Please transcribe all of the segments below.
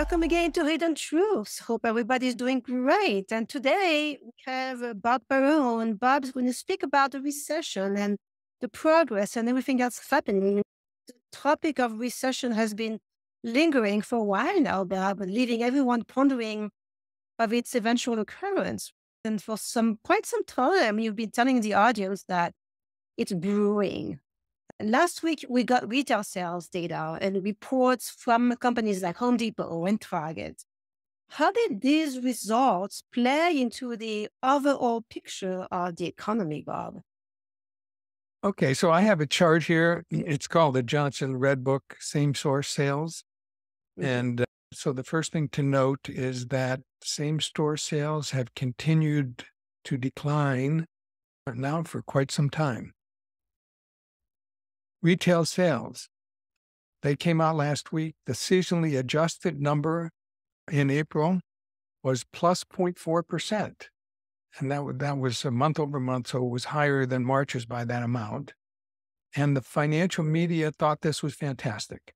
welcome again to Hidden Truths. Hope everybody's doing great. And today we have uh, Bob Barone. Bob's going to speak about the recession and the progress and everything that's happening. The topic of recession has been lingering for a while now, Bob, leaving everyone pondering of its eventual occurrence. And for some quite some time, you've been telling the audience that it's brewing. Last week, we got retail sales data and reports from companies like Home Depot and Target. How did these results play into the overall picture of the economy, Bob? Okay, so I have a chart here. It's called the Johnson Red Book Same Store Sales. Mm-hmm. And uh, so the first thing to note is that same store sales have continued to decline now for quite some time. Retail sales, they came out last week. The seasonally adjusted number in April was plus 0.4%. And that, that was a month over month, so it was higher than March's by that amount. And the financial media thought this was fantastic.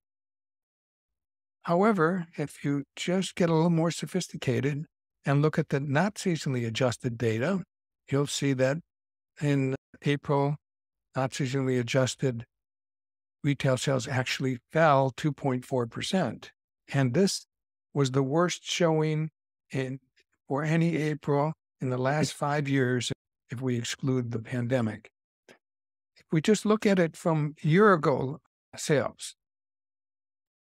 However, if you just get a little more sophisticated and look at the not seasonally adjusted data, you'll see that in April, not seasonally adjusted retail sales actually fell 2.4%. And this was the worst showing in for any April in the last five years if we exclude the pandemic. If we just look at it from year ago sales,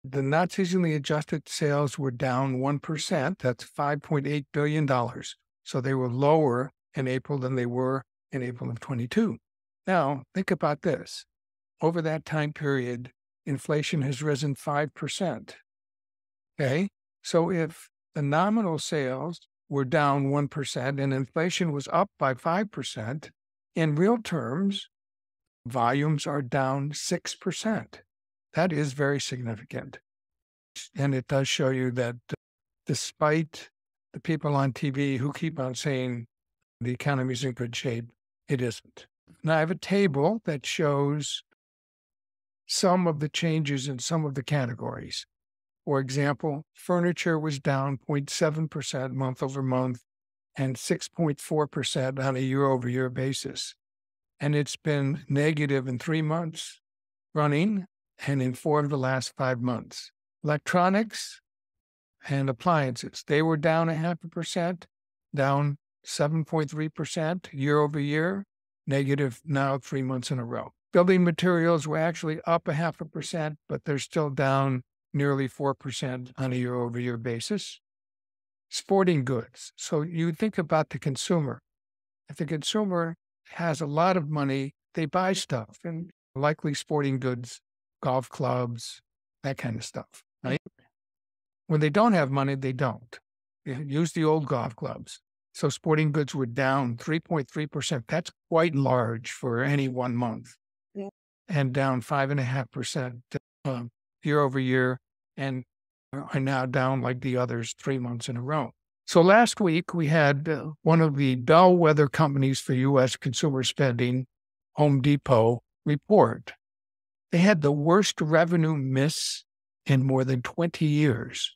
the not seasonally adjusted sales were down 1%. That's $5.8 billion. So they were lower in April than they were in April of 22. Now, think about this. Over that time period, inflation has risen 5%. Okay. So if the nominal sales were down 1% and inflation was up by 5%, in real terms, volumes are down 6%. That is very significant. And it does show you that uh, despite the people on TV who keep on saying the economy is in good shape, it isn't. Now, I have a table that shows some of the changes in some of the categories. For example, furniture was down 0.7% month over month and 6.4% on a year over year basis. And it's been negative in three months running and in four of the last five months. Electronics and appliances, they were down a half a percent, down 7.3% year over year, negative now three months in a row. Building materials were actually up a half a percent, but they're still down nearly 4% on a year over year basis. Sporting goods. So you think about the consumer. If the consumer has a lot of money, they buy stuff and likely sporting goods, golf clubs, that kind of stuff, right? When they don't have money, they don't. They use the old golf clubs. So sporting goods were down 3.3%. That's quite large for any one month. And down 5.5% uh, year over year and are now down like the others three months in a row. So last week we had uh, one of the bellwether companies for U.S. consumer spending, Home Depot, report. They had the worst revenue miss in more than 20 years.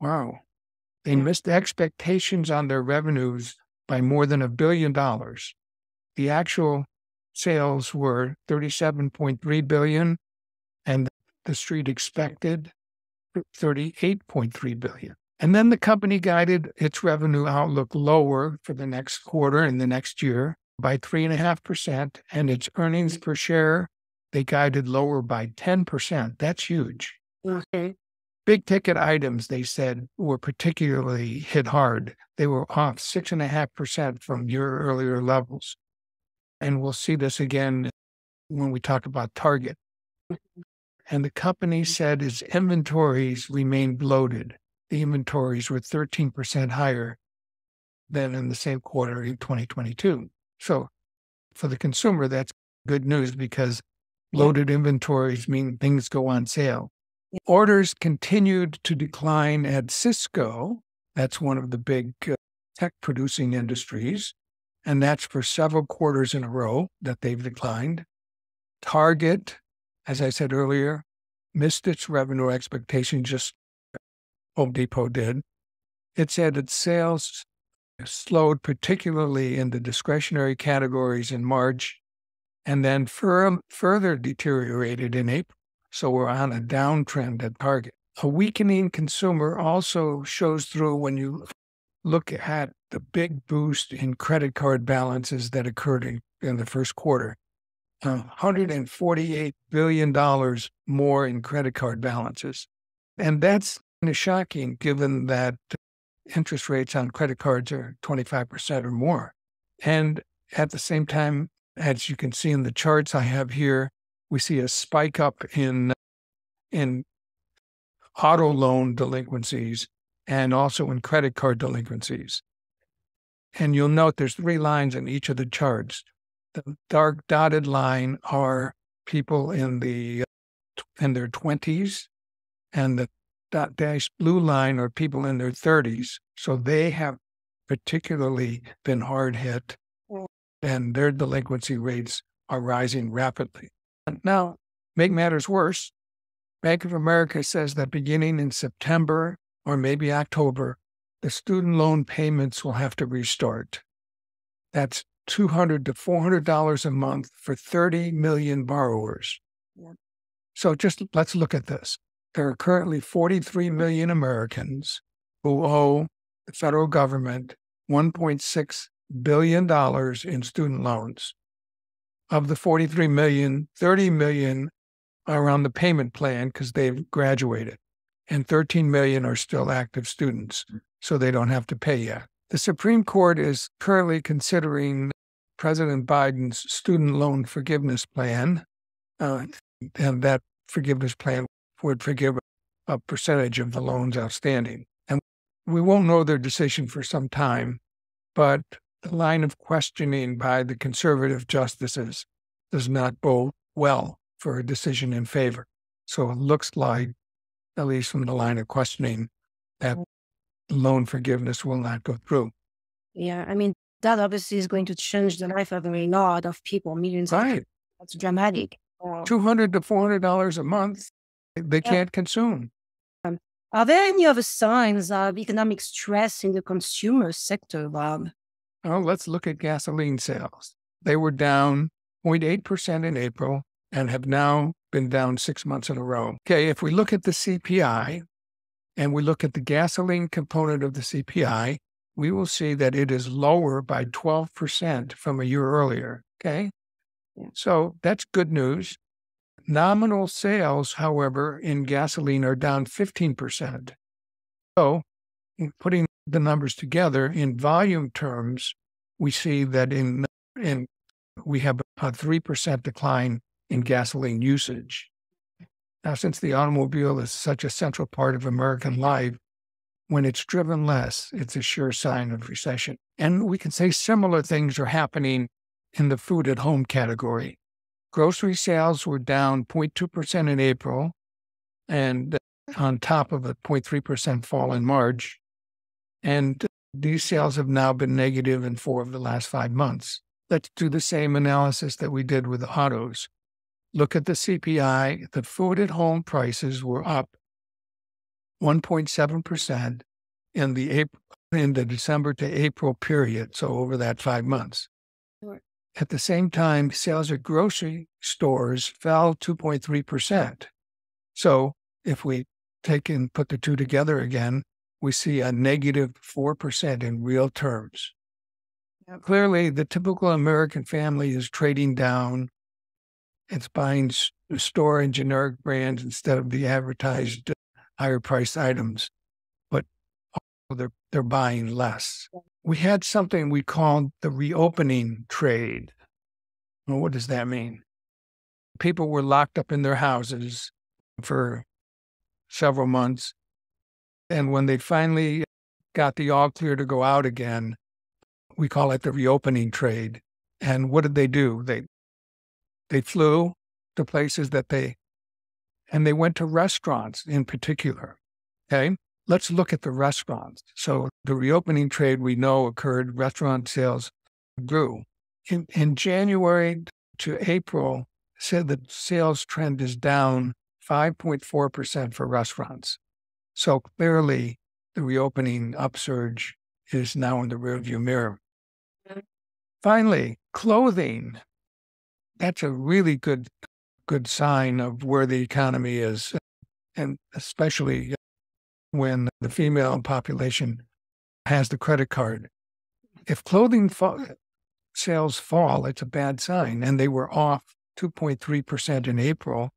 Wow. They missed expectations on their revenues by more than a billion dollars. The actual sales were 37.3 billion and the street expected 38.3 billion. And then the company guided its revenue outlook lower for the next quarter and the next year by 3.5%, and its earnings per share, they guided lower by 10%. That's huge. Okay. Big ticket items, they said, were particularly hit hard. They were off 6.5% from year earlier levels. And we'll see this again when we talk about Target. Mm-hmm. And the company said its inventories remained bloated. The inventories were 13% higher than in the same quarter in 2022. So for the consumer, that's good news because loaded inventories mean things go on sale. Orders continued to decline at Cisco. That's one of the big uh, tech producing industries. And that's for several quarters in a row that they've declined. Target as I said earlier, missed its revenue expectation just Home Depot did. It said that sales slowed, particularly in the discretionary categories in March, and then fur- further deteriorated in April. So we're on a downtrend at Target. A weakening consumer also shows through when you look at the big boost in credit card balances that occurred in, in the first quarter. $148 billion more in credit card balances. And that's kind of shocking given that interest rates on credit cards are 25% or more. And at the same time, as you can see in the charts I have here, we see a spike up in, in auto loan delinquencies and also in credit card delinquencies. And you'll note there's three lines in each of the charts. The dark dotted line are people in the uh, in their 20s, and the dot dash blue line are people in their 30s. So they have particularly been hard hit, and their delinquency rates are rising rapidly. Now, make matters worse, Bank of America says that beginning in September or maybe October, the student loan payments will have to restart. That's 200 to $400 a month for 30 million borrowers. Yeah. So just let's look at this. There are currently 43 million Americans who owe the federal government $1.6 billion in student loans. Of the 43 million, 30 million are on the payment plan because they've graduated, and 13 million are still active students, so they don't have to pay yet. The Supreme Court is currently considering President Biden's student loan forgiveness plan, uh, and that forgiveness plan would forgive a percentage of the loans outstanding. And we won't know their decision for some time, but the line of questioning by the conservative justices does not bode well for a decision in favor. So it looks like, at least from the line of questioning, that loan forgiveness will not go through. Yeah, I mean, that obviously is going to change the life of a lot of people, millions right. of people. That's dramatic. Two hundred to four hundred dollars a month, they yeah. can't consume. Um, are there any other signs of economic stress in the consumer sector, Bob? Well, let's look at gasoline sales. They were down 0.8% in April and have now been down six months in a row. Okay, if we look at the CPI and we look at the gasoline component of the CPI, we will see that it is lower by 12% from a year earlier. Okay. Yeah. So that's good news. Nominal sales, however, in gasoline are down 15%. So, putting the numbers together in volume terms, we see that in, in we have a 3% decline in gasoline usage. Now, since the automobile is such a central part of American life, when it's driven less, it's a sure sign of recession. And we can say similar things are happening in the food at home category. Grocery sales were down 0.2% in April, and on top of a 0.3% fall in March. And these sales have now been negative in four of the last five months. Let's do the same analysis that we did with the autos. Look at the CPI. The food at home prices were up 1.7% in the April, in the December to April period, so over that five months. Sure. At the same time, sales at grocery stores fell 2.3%. So if we take and put the two together again, we see a negative 4% in real terms. Now, clearly, the typical American family is trading down. It's buying store and generic brands instead of the advertised higher priced items, but they're, they're buying less. We had something we called the reopening trade. Well, what does that mean? People were locked up in their houses for several months. And when they finally got the all clear to go out again, we call it the reopening trade. And what did they do? They they flew to places that they and they went to restaurants in particular. Okay. Let's look at the restaurants. So the reopening trade we know occurred, restaurant sales grew. In, in January to April, said the sales trend is down 5.4% for restaurants. So clearly, the reopening upsurge is now in the rearview mirror. Finally, clothing. That's a really good good sign of where the economy is, and especially when the female population has the credit card. If clothing fa- sales fall, it's a bad sign. And they were off 2.3% in April,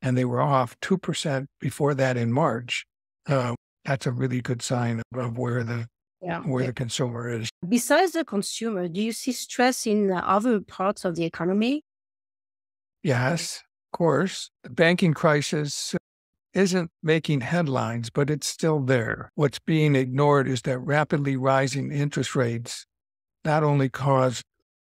and they were off 2% before that in March. Uh, that's a really good sign of where the yeah. where the consumer is. Besides the consumer, do you see stress in other parts of the economy? Yes, of course. The banking crisis isn't making headlines, but it's still there. What's being ignored is that rapidly rising interest rates not only cause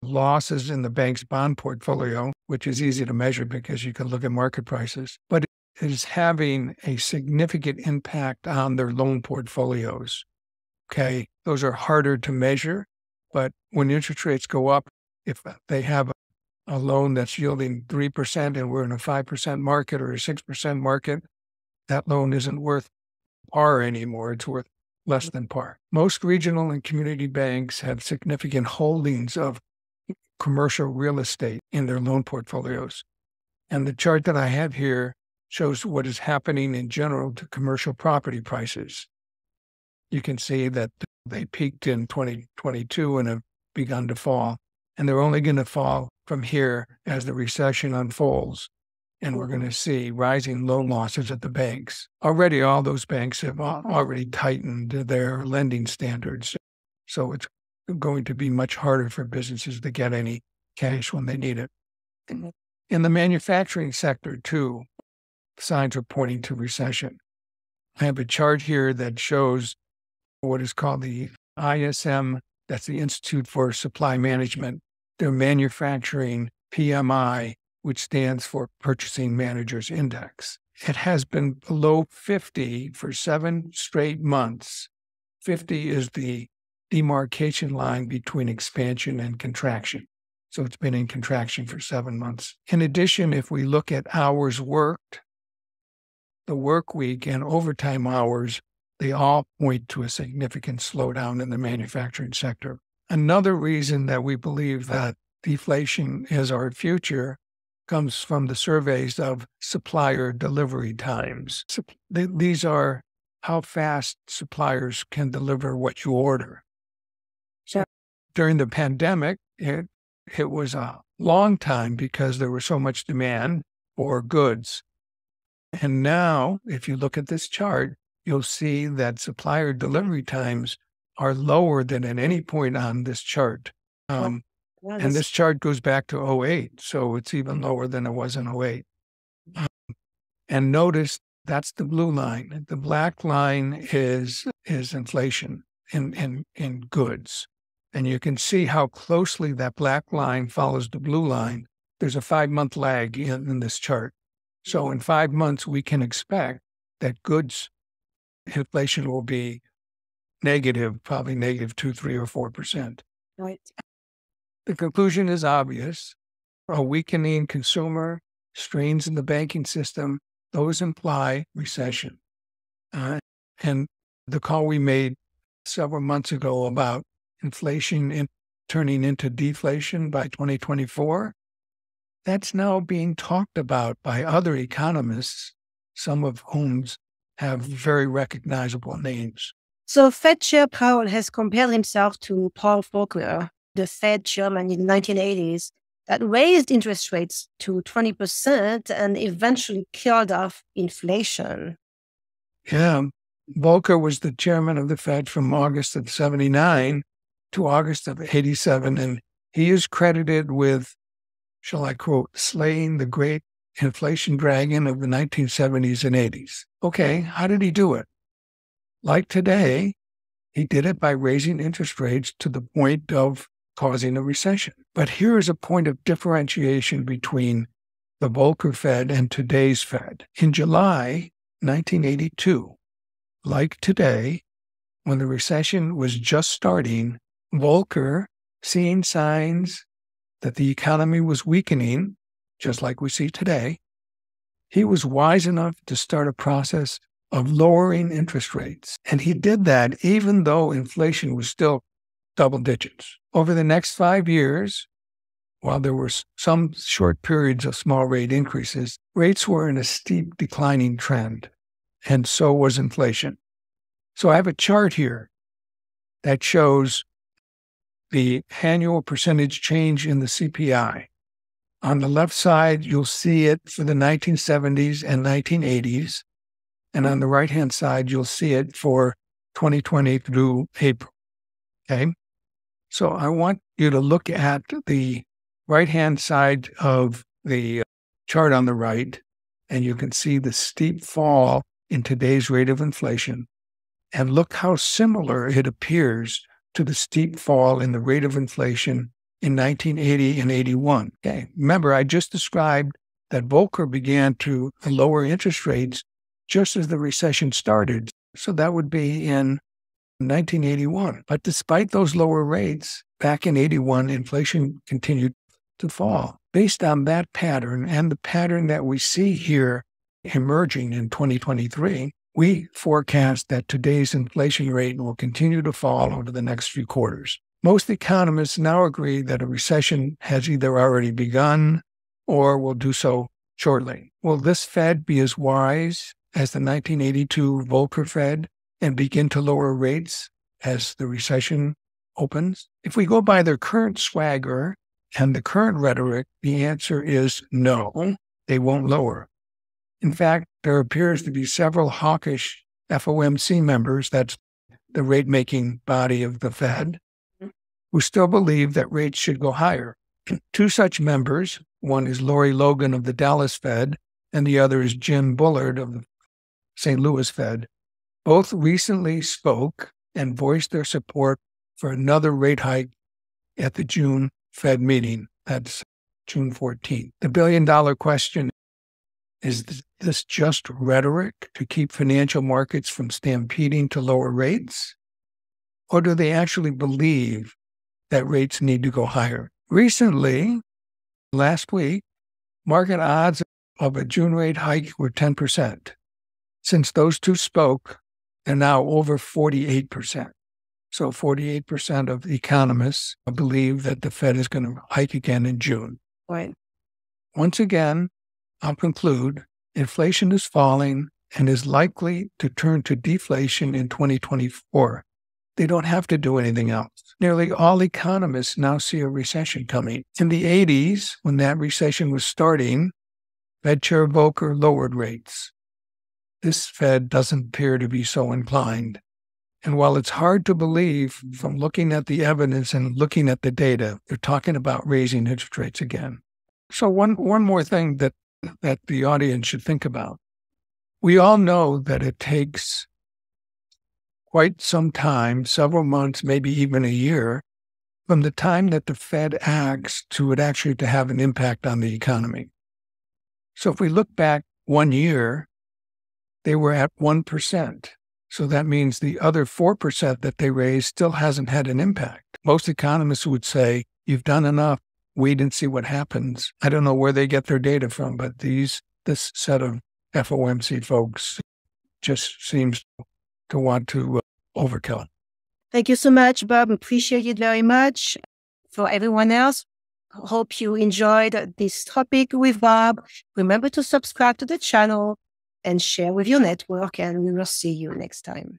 losses in the bank's bond portfolio, which is easy to measure because you can look at market prices, but it is having a significant impact on their loan portfolios. Okay. Those are harder to measure, but when interest rates go up, if they have a, loan that's yielding 3% and we're in a 5% market or a 6% market, that loan isn't worth par anymore. It's worth less than par. Most regional and community banks have significant holdings of commercial real estate in their loan portfolios. And the chart that I have here shows what is happening in general to commercial property prices. You can see that they peaked in 2022 and have begun to fall. And they're only going to fall from here as the recession unfolds. And we're going to see rising loan losses at the banks. Already, all those banks have already tightened their lending standards. So it's going to be much harder for businesses to get any cash when they need it. In the manufacturing sector, too, signs are pointing to recession. I have a chart here that shows what is called the ISM, that's the Institute for Supply Management, their manufacturing PMI, which stands for Purchasing Managers Index. It has been below 50 for seven straight months. 50 is the demarcation line between expansion and contraction. So it's been in contraction for seven months. In addition, if we look at hours worked, the work week and overtime hours, they all point to a significant slowdown in the manufacturing sector. Another reason that we believe that deflation is our future comes from the surveys of supplier delivery times. These are how fast suppliers can deliver what you order. Sure. During the pandemic, it, it was a long time because there was so much demand for goods. And now, if you look at this chart, you'll see that supplier delivery times are lower than at any point on this chart. Um, and this chart goes back to 08, so it's even lower than it was in 08. Um, and notice that's the blue line. The black line is is inflation in, in, in goods. And you can see how closely that black line follows the blue line. There's a five month lag in, in this chart. So in five months, we can expect that goods inflation will be negative, probably negative two, three, or four percent. Right. The conclusion is obvious. A weakening consumer, strains in the banking system, those imply recession. Uh, and the call we made several months ago about inflation in, turning into deflation by 2024, that's now being talked about by other economists, some of whom have very recognizable names. So Fed Chair Powell has compared himself to Paul Volcker, the Fed chairman in the 1980s, that raised interest rates to 20% and eventually killed off inflation. Yeah. Volcker was the chairman of the Fed from August of 79 to August of 87, and he is credited with, shall I quote, slaying the great inflation dragon of the 1970s and 80s. Okay, how did he do it? Like today, he did it by raising interest rates to the point of causing a recession. But here is a point of differentiation between the Volcker Fed and today's Fed. In July 1982, like today, when the recession was just starting, Volcker, seeing signs that the economy was weakening, just like we see today, he was wise enough to start a process of lowering interest rates. And he did that even though inflation was still double digits. Over the next five years, while there were some short periods of small rate increases, rates were in a steep declining trend, and so was inflation. So I have a chart here that shows the annual percentage change in the CPI. On the left side, you'll see it for the 1970s and 1980s. And on the right hand side, you'll see it for 2020 through April. Okay. So I want you to look at the right hand side of the uh, chart on the right, and you can see the steep fall in today's rate of inflation. And look how similar it appears to the steep fall in the rate of inflation in 1980 and 81. Okay. Remember, I just described that Volcker began to lower interest rates just as the recession started. So that would be in 1981. But despite those lower rates, back in 81, inflation continued to fall. Based on that pattern and the pattern that we see here emerging in 2023, we forecast that today's inflation rate will continue to fall over the next few quarters. Most economists now agree that a recession has either already begun or will do so shortly. Will this Fed be as wise as the 1982 Volcker Fed and begin to lower rates as the recession opens? If we go by their current swagger and the current rhetoric, the answer is no, they won't lower. In fact, there appears to be several hawkish FOMC members, that's the rate making body of the Fed, mm-hmm. who still believe that rates should go higher. Two such members, one is Lori Logan of the Dallas Fed, and the other is Jim Bullard of the St. Louis Fed, both recently spoke and voiced their support for another rate hike at the June Fed meeting. That's June 14th. The billion dollar question is this just rhetoric to keep financial markets from stampeding to lower rates? Or do they actually believe that rates need to go higher. Recently, last week, market odds of a June rate hike were 10%. Since those two spoke, they're now over 48%. So 48% of economists believe that the Fed is going to hike again in June. Right. Once again, I'll conclude inflation is falling and is likely to turn to deflation in 2024. They don't have to do anything else. Nearly all economists now see a recession coming. In the 80s, when that recession was starting, Fed Chair Volcker lowered rates. This Fed doesn't appear to be so inclined. And while it's hard to believe from looking at the evidence and looking at the data, they're talking about raising interest rates again. So one one more thing that that the audience should think about. We all know that it takes quite some time, several months, maybe even a year, from the time that the Fed acts to it actually to have an impact on the economy. So if we look back one year, they were at 1%. So that means the other 4% that they raised still hasn't had an impact. Most economists would say, you've done enough. Wait and see what happens. I don't know where they get their data from, but these, this set of FOMC folks just seems to want to uh, overkill it. Thank you so much, Bob. Appreciate it very much. For everyone else, hope you enjoyed this topic with Bob. Remember to subscribe to the channel and share with your network, and we will see you next time.